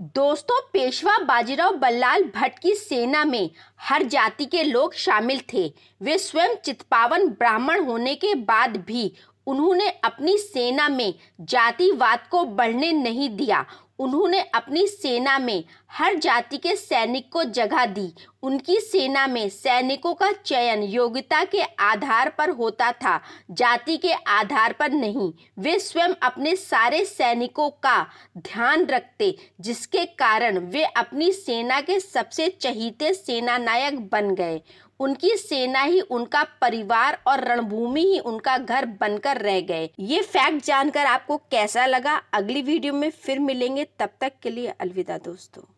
दोस्तों, पेशवा बाजीराव बल्लाल भट्ट की सेना में हर जाति के लोग शामिल थे। वे स्वयं चित्पावन ब्राह्मण होने के बाद भी उन्होंने अपनी सेना में जातिवाद को बढ़ने नहीं दिया। उन्होंने अपनी सेना में हर जाति के सैनिक को जगह दी। उनकी सेना में सैनिकों का चयन योग्यता के आधार पर होता था, जाति के आधार पर नहीं। वे स्वयं अपने सारे सैनिकों का ध्यान रखते, जिसके कारण वे अपनी सेना के सबसे चहीते सेना नायक बन गए। उनकी सेना ही उनका परिवार और रणभूमि ही उनका घर बनकर रह गए। ये फैक्ट जानकर आपको कैसा लगा? अगली वीडियो में फिर मिलेंगे। तब तक के लिए अलविदा दोस्तों।